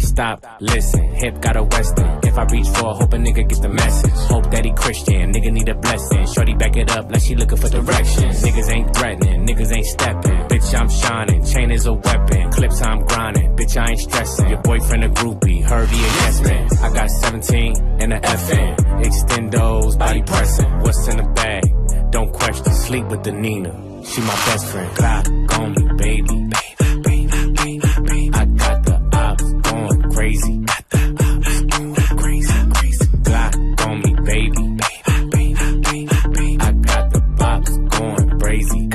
stop, listen. Hip got a western. If I reach for, hope a nigga get the message. Hope that he Christian, nigga need a blessing. Shorty back it up like she looking for directions. Niggas ain't threatening, niggas ain't stepping. Bitch, I'm shining, chain is a weapon. Clips I'm grinding, bitch, I ain't stressing. Your boyfriend a groupie, Herbie he a yes man. I got 17 and a FN. Extendos, body pressing. What's in the bag? Don't question, sleep with the Nina. She my best friend. crazy.